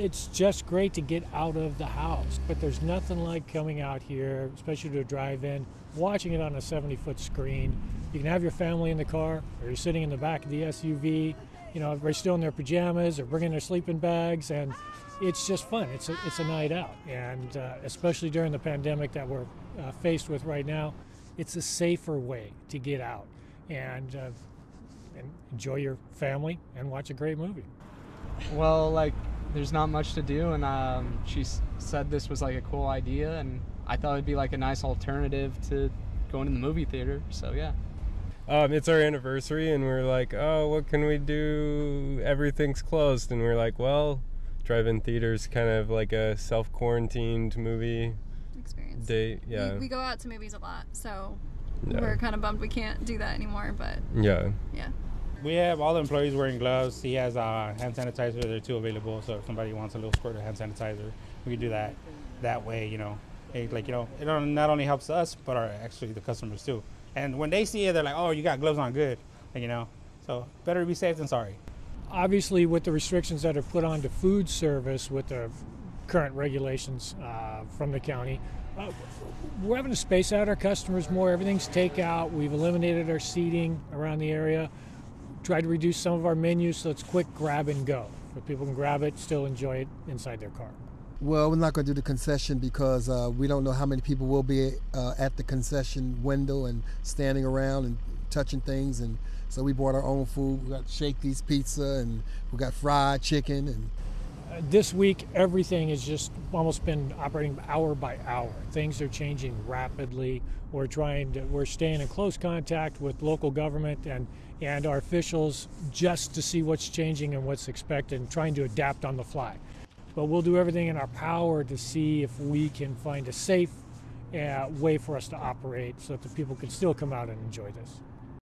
it's just great to get out of the house. But there's nothing like coming out here, especially to a drive-in, watching it on a 70-foot screen. You can have your family in the car, or you're sitting in the back of the SUV. You know, everybody's still in their pajamas or bringing their sleeping bags, and it's just fun. It's a it's a night out, and uh, especially during the pandemic that we're uh, faced with right now, it's a safer way to get out and uh, and enjoy your family and watch a great movie. Well, like there's not much to do, and um, she said this was like a cool idea, and I thought it'd be like a nice alternative to going to the movie theater. So yeah. Um, it's our anniversary, and we're like, oh, what can we do? Everything's closed, and we're like, well, drive-in theaters kind of like a self-quarantined movie experience. date. Yeah, We, we go out to movies a lot, so Yeah. we're kind of bummed we can't do that anymore. But yeah. yeah, We have all the employees wearing gloves. He has uh, hand sanitizer. There are two available. So if somebody wants a little squirt of hand sanitizer, we can do that. That way, you know, it, like you know, it not only helps us, but our actually the customers too. And when they see it, they're like, "Oh, you got gloves on, good." And, you know, so better to be safe than sorry. obviously with the restrictions that are put on to food service with the current regulations uh, from the county uh, we're having to space out our customers more everything's takeout we've eliminated our seating around the area tried to reduce some of our menus so it's quick grab and go so people can grab it still enjoy it inside their car Well, we're not going to do the concession because uh, we don't know how many people will be uh, at the concession window and standing around and touching things. And so we bought our own food. We got Shakey's pizza and we got fried chicken. And this week everything has just almost been operating hour by hour. Things are changing rapidly. We're trying to we're staying in close contact with local government and and our officials just to see what's changing and what's expected and trying to adapt on the fly. But we'll do everything in our power to see if we can find a safe uh, way for us to operate so that the people can still come out and enjoy this